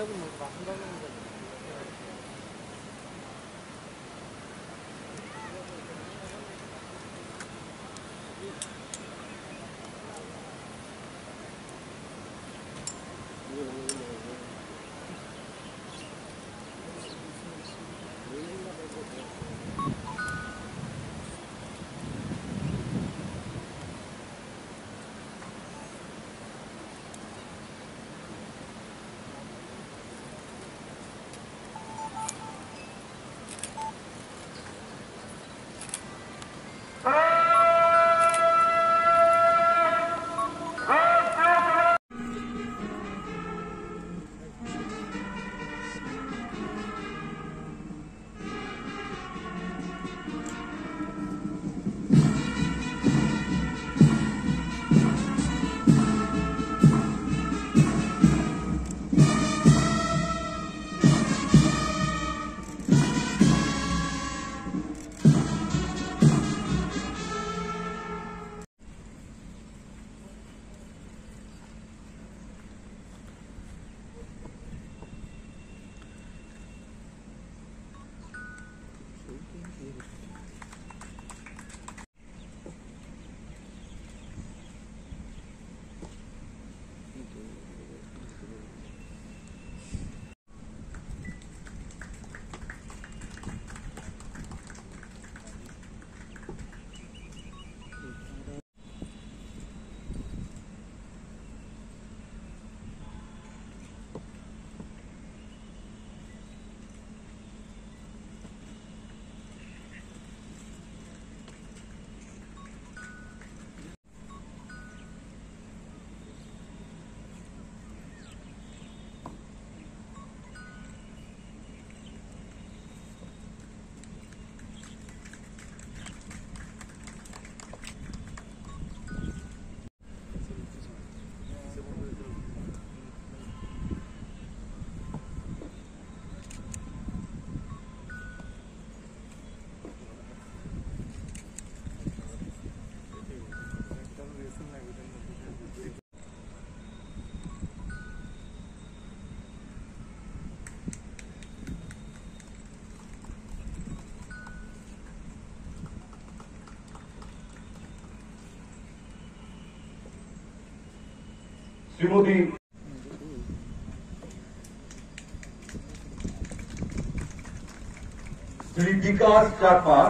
달라고 막 한다는 거지. শ্রীমতী শ্রী বিকাশ চাকমা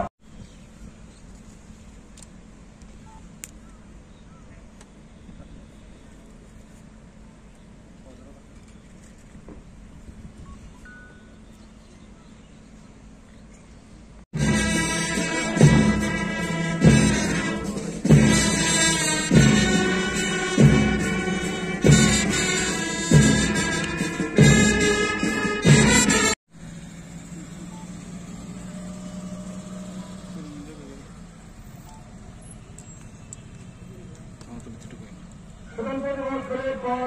স্বতন্ত্র দিবস পেরেড পর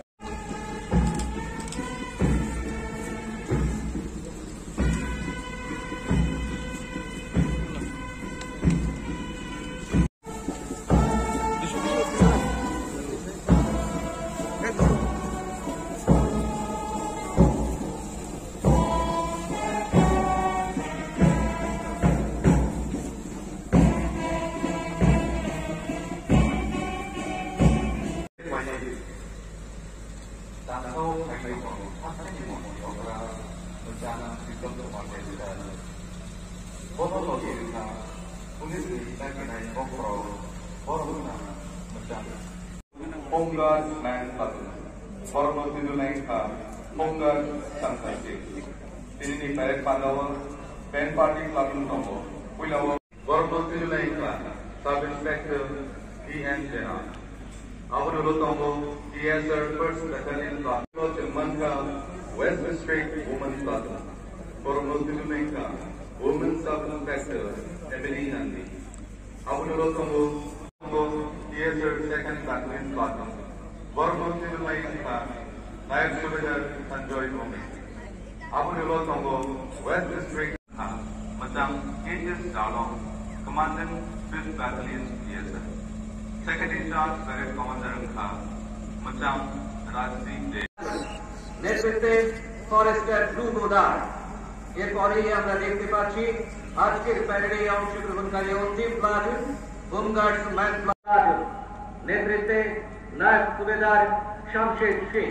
Both of you now, please be recognized for proud, for Luna, Machanas. Pongal and Patuna. Formal Tidulai ka Pongal Sankasi. Tinini Paret Padawa, Pen Party Clubin Tombo, Wilawa. Formal Tidulai ka Sub Inspector D.N. Jena. Avanulo Tombo, D.S.R. First Battalion Club, Chilman ka West District Women's Club. Formal Tidulai ka women suffering factor, Emily Nandi. അവലോകമോ second തക്വീൻ പാത്രം വർമ്മത്തിനുമയിക്കുന്ന നയൻ സുബിദർ സഞ്ജോയ് ഭൂമി അവലോകമോ west district മച്ചാം K S ഡാളോ commandant fifth battalion CSA second in-charge parade commander ഖാ മച്ചാം राजदीप डे नेतृत्व फॉरेस्टर ब्लू गोदार এরপরেই আমরা দেখতে পাচ্ছি আজকের প্যারেডে অংশগ্রহণকারী অন্তিম প্লাটুন হোমগার্ডস ম্যান প্লাটুন নেতৃত্বে নায়ক সুবেদার শামশেদ সিং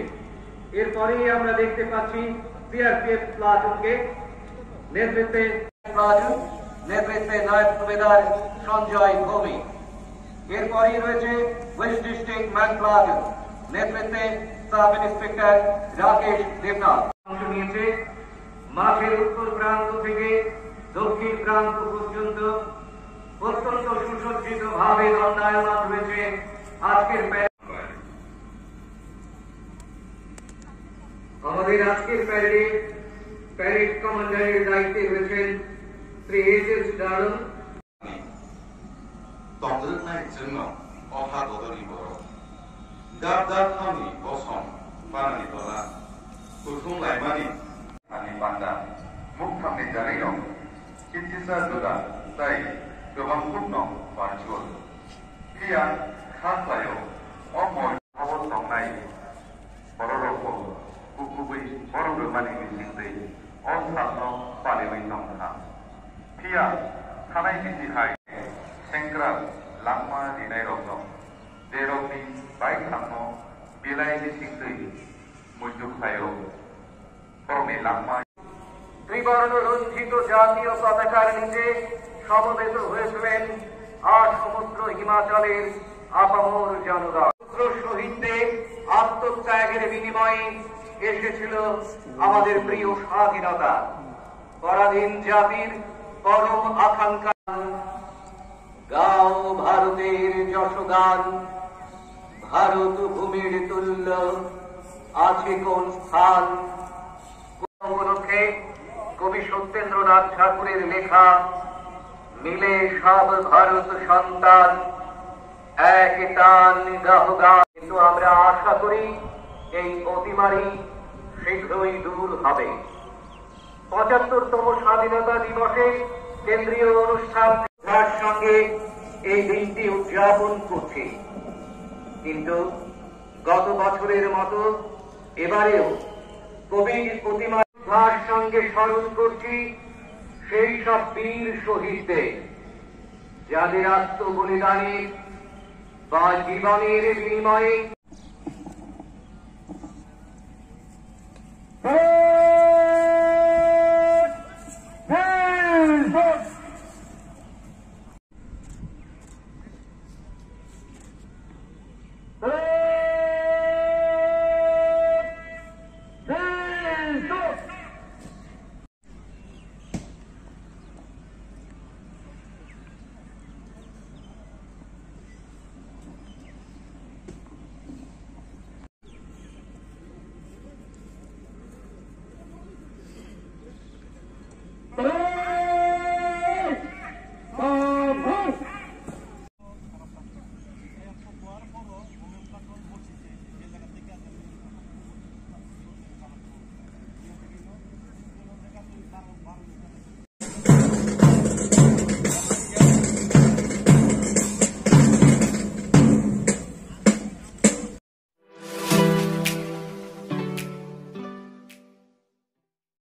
এরপরেই আমরা দেখতে পাচ্ছি সিআরপিএফ প্লাটুনকে নেতৃত্বে প্লাটুন নেতৃত্বে নায়ক সুবেদার সঞ্জয় ভৌমিক এরপরই রয়েছে ওয়েস্ট ডিস্ট্রিক্ট ম্যান প্লাটুন নেতৃত্বে সাব ইন্সপেক্টর রাকেশ দেবনাথ অংশ নিয়েছে মাঠের উত্তর প্রান্ত থেকে দক্ষিণ প্রান্ত পর্যন্ত অত্যন্ত সুসজ্জিত ভাবে দণ্ডায়মান হয়েছে আজকের আমাদের আজকের প্যারেডে প্যারেড কমান্ডারের দায়িত্বে রয়েছেন শ্রী এইচ এস ডারন তন্ত্রনায় জন্য অহা দদরি বড়। দাব দাব খামনি বসম বানানি তলা কুসুম লাইমানি 만나 목함의 자리요 김치사도가 사이 교방 국노 관주어 피야 카사요 어머 어머 동나이 버로로코 구구구이 버로로만의 미싱데이 어사노 파리웨이 동나 피야 하나이 미지하이 생크라 랑마 디나이로노 데로니 바이상노 빌라이 미싱데이 문죽사요 พระมีหลักมา ত্রিবর্ণ রঞ্জিত জাতীয় পতাকার নিচে সমবেত হয়েছিলেন আট সমুদ্র হিমাচলের আপামর সমুদ্র শহীদদের আত্মত্যাগের বিনিময়ে এসেছিল আমাদের প্রিয় স্বাধীনতা। পরাধীন জাতির পরম আকাঙ্ক্ষা। গাও ভারতের যশগান, ভারত ভূমির তুল্য, আছে কোন স্থান? উপলক্ষে কবি সত্যেন্দ্রনাথ ঠাকুরের লেখা, মিলে সব ভারত সন্তান, এক টান কিন্তু আমরা আশা করি এই অতিমারি শীঘ্রই দূর হবে। পঁচাত্তরতম স্বাধীনতা দিবসে কেন্দ্রীয় অনুষ্ঠান সঙ্গে এই দিনটি উদযাপন করছে। কিন্তু গত বছরের মতো এবারেও কবির প্রতিমা তার সঙ্গে স্মরণ করছি সেই সব বীর শহীদদের যাদের আত্মবলিদানের বা জীবনের বিনিময়ে